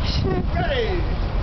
Hey!